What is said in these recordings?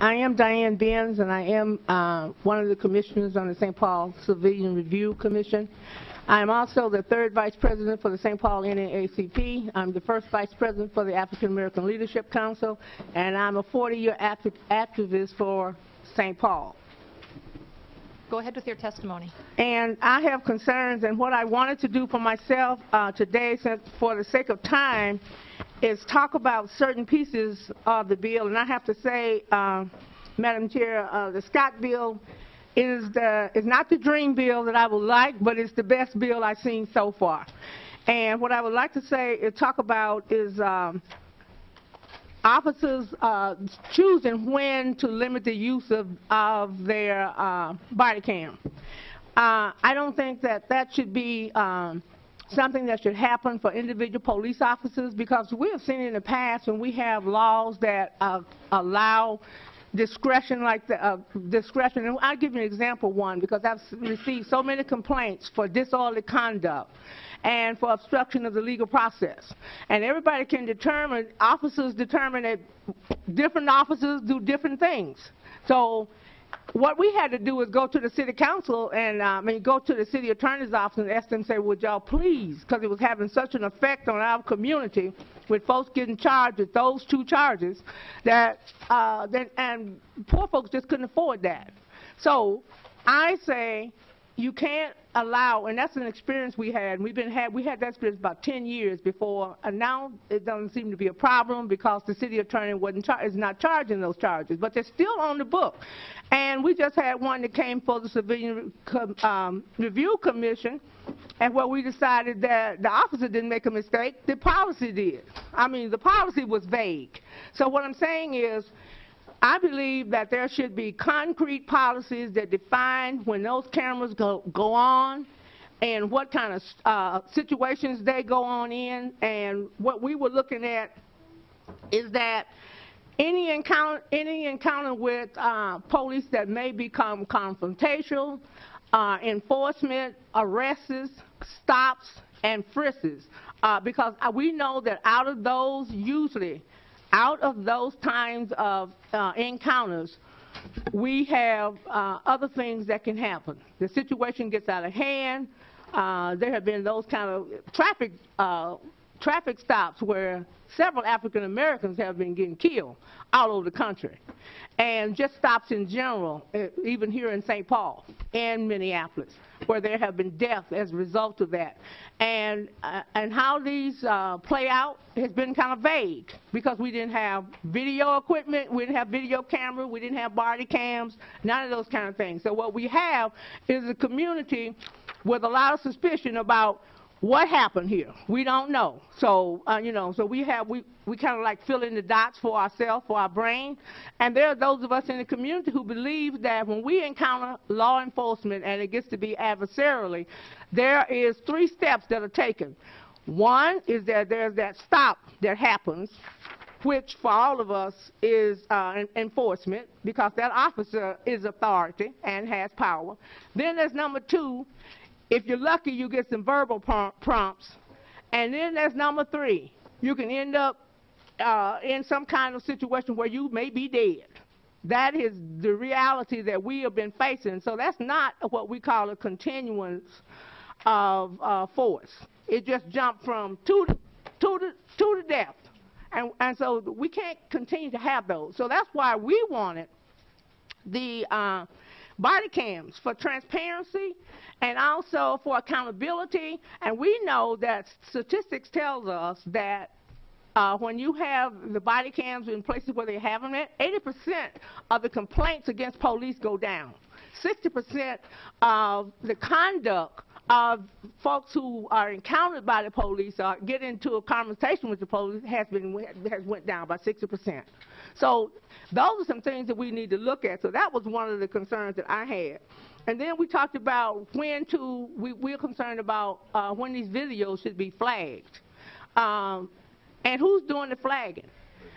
I am Dianne Binns, and I am uh, one of the commissioners on the St. Paul Civilian Review Commission. I am also the third vice president for the St. Paul NAACP. I'm the first vice president for the African American Leadership Council, and I'm a 40-year acti- activist for St. Paul. Go ahead with your testimony. And I have concerns, and what I wanted to do for myself uh, today, since for the sake of time, is talk about certain pieces of the bill. And I have to say, uh, Madam Chair, uh, the Scott bill is the is not the dream bill that I would like, but it's the best bill I've seen so far. And what I would like to say is talk about is. Um, officers uh, choosing when to limit the use of, of their uh, body cam. Uh, I don't think that that should be um, something that should happen for individual police officers because we have seen in the past when we have laws that uh, allow discretion like the uh, discretion and I'll give you an example one because I've received so many complaints for disorderly conduct and for obstruction of the legal process. And everybody can determine, officers determine that different officers do different things. So what we had to do was go to the city council and I mean go to the city attorney's office and ask them say would y'all please? Because it was having such an effect on our community with folks getting charged with those two charges that uh, then and poor folks just couldn't afford that. So I say you can't allow, and that's an experience we had. We've been had we had that experience about 10 years before, and now it doesn't seem to be a problem because the city attorney wasn't char- is not charging those charges, but they're still on the book. And we just had one that came for the civilian um, review commission, and where we decided that the officer didn't make a mistake, the policy did. I mean, the policy was vague. So what I'm saying is I believe that there should be concrete policies that define when those cameras go, go on and what kind of uh, situations they go on in. And what we were looking at is that any encounter, any encounter with uh, police that may become confrontational, uh, enforcement, arrests, stops, and frisks. Uh, because uh, we know that out of those, usually out of those times of uh, encounters, we have uh, other things that can happen. The situation gets out of hand. Uh, there have been those kind of traffic uh, traffic stops where several African Americans have been getting killed all over the country, and just stops in general, uh, even here in St. Paul and Minneapolis where there have been deaths as a result of that. And, uh, and how these uh, play out has been kind of vague because we didn't have video equipment, we didn't have video camera, we didn't have body cams, none of those kind of things. So what we have is a community with a lot of suspicion about what happened here? We don't know. So, uh, you know, so we have, we, we kind of like fill in the dots for ourselves, for our brain. And there are those of us in the community who believe that when we encounter law enforcement and it gets to be adversarially, there is three steps that are taken. One is that there's that stop that happens, which for all of us is uh, enforcement because that officer is authority and has power. Then there's number two, if you're lucky, you get some verbal prompts. And then there's number three. You can end up uh, in some kind of situation where you may be dead. That is the reality that we have been facing. So that's not what we call a continuance of uh, force. It just jumped from two to, two to, two to death. And, and so we can't continue to have those. So that's why we wanted the uh, body cams for transparency and also for accountability. And we know that statistics tells us that uh, when you have the body cams in places where they have them 80% of the complaints against police go down. 60% of the conduct of folks who are encountered by the police or get into a conversation with the police has been has went down by 60%. So those are some things that we need to look at. So that was one of the concerns that I had. And then we talked about when to, we, we're concerned about uh, when these videos should be flagged. Um, and who's doing the flagging?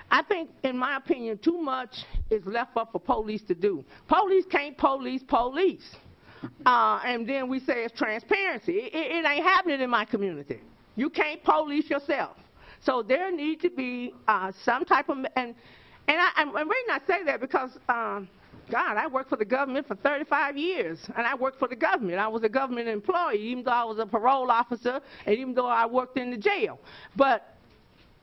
I think, in my opinion, too much is left up for police to do. Police can't police police. Uh, and then we say it's transparency. It, it, ain't happening in my community. You can't police yourself. So there needs to be uh, some type of, and And I, I'm, I'm reason I say that because, um, God, I worked for the government for 35 years, and I worked for the government. I was a government employee, even though I was a parole officer, and even though I worked in the jail. But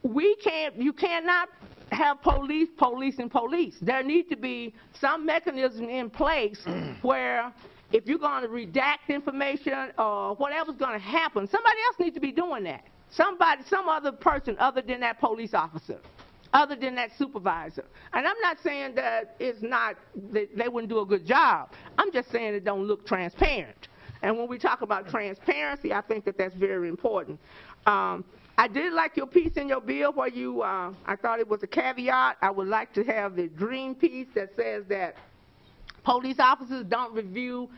we can't, you cannot have police, police, and police. There need to be some mechanism in place where if you're going to redact information or whatever's going to happen, somebody else needs to be doing that. Somebody, some other person other than that police officer, other than that supervisor. And I'm not saying that it's not, that they wouldn't do a good job. I'm just saying it don't look transparent. And when we talk about transparency, I think that that's very important. Um, I did like your piece in your bill where you, uh, I thought it was a caveat. I would like to have the dream piece that says that police officers don't review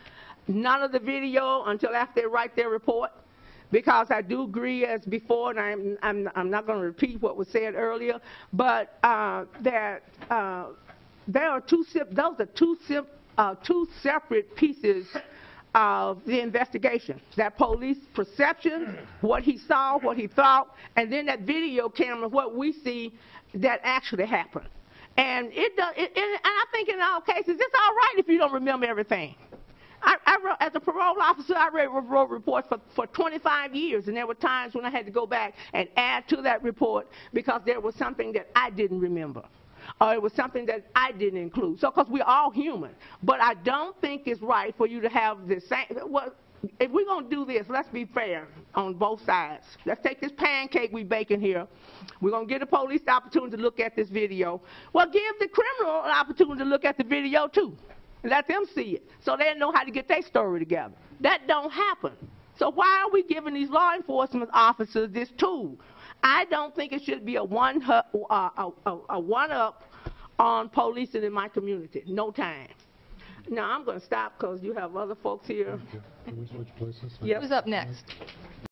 none of the video until after they write their report. Because I do agree as before, and I'm, I'm, I'm not going to repeat what was said earlier, but uh, that uh, there are two, those are two, uh, two separate pieces of the investigation. That police perception, what he saw, what he thought, and then that video camera, what we see that actually happened. And it does, it, it, in all cases, it's all right if you don't remember everything. I, I wrote, as a parole officer, I read, wrote reports for, for 25 years, and there were times when I had to go back and add to that report because there was something that I didn't remember. Or it was something that I didn't include. So, because we're all human. But I don't think it's right for you to have the same. Well, if we're going to do this, let's be fair on both sides. Let's take this pancake we baking here. We're going to give the police the opportunity to look at this video. Well, give the criminal an opportunity to look at the video too. Let them see it so they know how to get their story together. That don't happen. So why are we giving these law enforcement officers this tool? I don't think it should be a one hu- uh, a, a, a one up on policing in my community. No time. Now I'm going to stop because you have other folks here. Can we switch places? Yep. Who's up next?